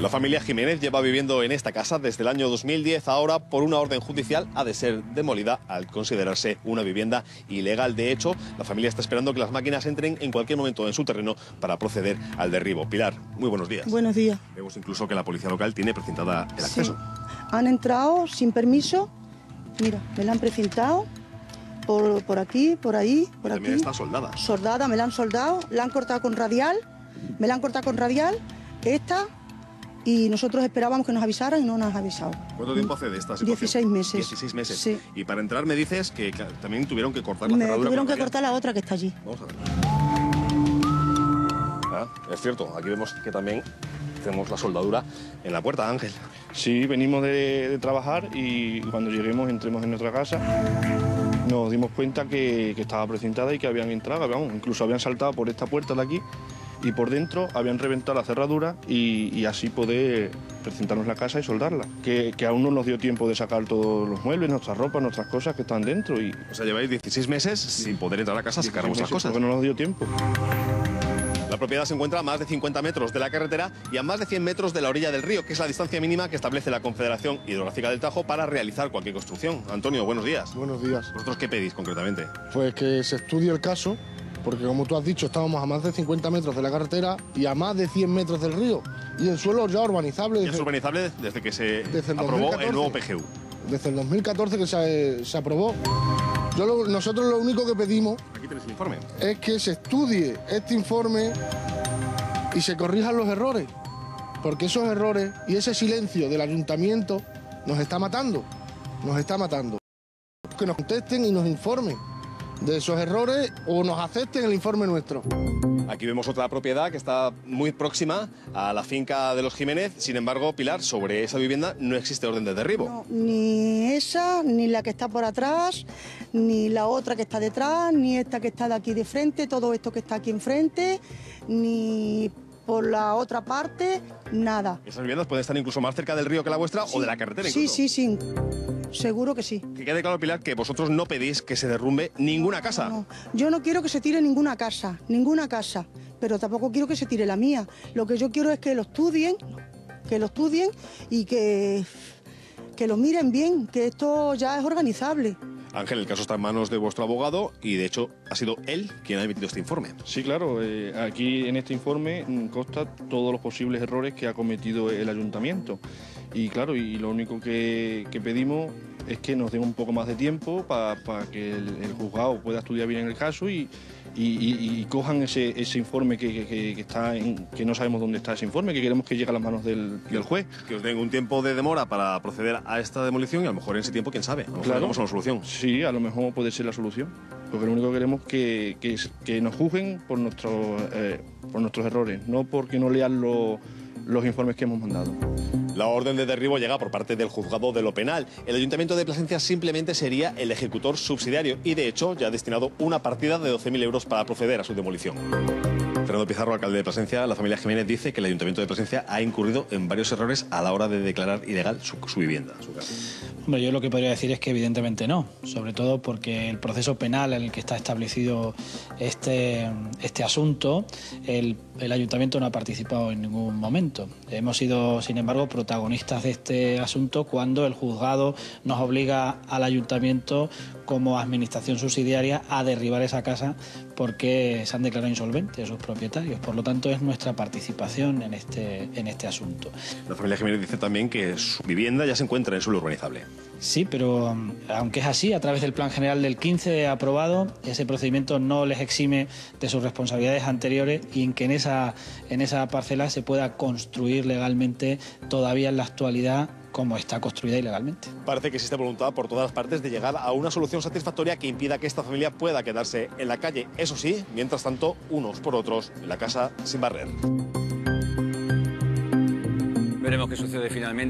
La familia Jiménez lleva viviendo en esta casa desde el año 2010. Ahora, por una orden judicial, ha de ser demolida al considerarse una vivienda ilegal. De hecho, la familia está esperando que las máquinas entren en cualquier momento en su terreno para proceder al derribo. Pilar, muy buenos días. Buenos días. Vemos incluso que la policía local tiene precintada el acceso. Han entrado sin permiso. Mira, me la han precintado. Por, por aquí, por ahí, por También aquí. está soldada. Soldada, me la han soldado. La han cortado con radial. Me la han cortado con radial. Esta. Y nosotros esperábamos que nos avisaran y no nos han avisado. ¿Cuánto tiempo hace de esta situación? 16 meses. 16 meses. Sí. Y para entrar me dices que también tuvieron que cortar la Me cerradura. tuvieron que cortar la otra que está allí. Vamos a ver. Ah, es cierto, aquí vemos que también tenemos la soldadura en la puerta, Ángel. Sí, venimos de, de trabajar y cuando lleguemos, entremos en nuestra casa, nos dimos cuenta que, que estaba precintada y que habían entrado, vamos, incluso habían saltado por esta puerta de aquí y por dentro habían reventado la cerradura y, y así poder precintarnos la casa y soldarla. Que, que aún no nos dio tiempo de sacar todos los muebles, nuestras ropas, nuestras cosas que están dentro y... O sea, lleváis 16 meses sin poder entrar a casa a sacar vuestras cosas. Porque no nos dio tiempo. La propiedad se encuentra a más de 50 metros de la carretera y a más de 100 metros de la orilla del río, que es la distancia mínima que establece la Confederación Hidrográfica del Tajo para realizar cualquier construcción. Antonio, buenos días. Buenos días. ¿Vosotros qué pedís concretamente? Pues que se estudie el caso, porque como tú has dicho, estábamos a más de 50 metros de la carretera y a más de 100 metros del río. Y en suelos ya urbanizables Ya es desde, urbanizable desde que se Desde el aprobó el 2014. nuevo PGU. desde el 2014 que se, se aprobó. Yo lo- nosotros lo único que pedimos Aquí el informe. es que se estudie este informe y se corrijan los errores, porque esos errores y ese silencio del ayuntamiento nos está matando, nos está matando. Que nos contesten y nos informen de esos errores o nos acepten el informe nuestro. Aquí vemos otra propiedad que está muy próxima a la finca de los Jiménez. Sin embargo, Pilar, sobre esa vivienda no existe orden de derribo. No, ni esa, ni la que está por atrás, ni la otra que está detrás, ni esta que está de aquí de frente, todo esto que está aquí enfrente, ni por la otra parte, nada. Esas viviendas pueden estar incluso más cerca del río que la vuestra o de la carretera Sí, incluso. sí, sí. Seguro que sí. Que quede claro, Pilar, que vosotros no pedís que se derrumbe ninguna casa. No, yo no quiero que se tire ninguna casa, ninguna casa, pero tampoco quiero que se tire la mía. Lo que yo quiero es que lo estudien, que lo estudien y que, que lo miren bien, que esto ya es organizable. Ángel, el caso está en manos de vuestro abogado y, de hecho, ha sido él quien ha emitido este informe. Sí, claro, eh, aquí en este informe mm, consta todos los posibles errores que ha cometido el ayuntamiento. Y claro, y lo único que, que pedimos es que nos den un poco más de tiempo para que el, el juzgado pueda estudiar bien el caso y, y- y- y cojan ese, ese informe que, que- que- está en- que no sabemos dónde está ese informe, que queremos que llegue a las manos del, del juez. Que os den un tiempo de demora para proceder a esta demolición y a lo mejor en ese tiempo, quién sabe, a lo mejor Claro. llegamos a una solución. Sí, a lo mejor puede ser la solución. Porque lo único que queremos es que, que, es- que nos juzguen por, nuestros eh, por nuestros errores, no porque no lean lo- los informes que hemos mandado. La orden de derribo llega por parte del juzgado de lo penal. El Ayuntamiento de Plasencia simplemente sería el ejecutor subsidiario y, de hecho, ya ha destinado una partida de 12.000 euros para proceder a su demolición. Fernando Pizarro, alcalde de Plasencia, la familia Jiménez dice que el Ayuntamiento de Plasencia ha incurrido en varios errores a la hora de declarar ilegal su, su vivienda, su casa. Hombre, yo lo que podría decir es que evidentemente no, sobre todo porque el proceso penal en el que está establecido este, este asunto, el, el ayuntamiento no ha participado en ningún momento. Hemos sido, sin embargo, protagonistas de este asunto cuando el juzgado nos obliga al ayuntamiento como administración subsidiaria a derribar esa casa porque se han declarado insolventes sus propietarios. Por lo tanto, es nuestra participación en este, en este asunto. La familia Jiménez dice también que su vivienda ya se encuentra en suelo urbanizable. Sí, pero um, aunque es así, a través del Plan General del 15 aprobado, ese procedimiento no les exime de sus responsabilidades anteriores y en que en esa, en esa parcela se pueda construir legalmente todavía en la actualidad como está construida ilegalmente. Parece que existe voluntad por todas las partes de llegar a una solución satisfactoria que impida que esta familia pueda quedarse en la calle. Eso sí, mientras tanto, unos por otros, en la casa sin barrer. Veremos qué sucede finalmente.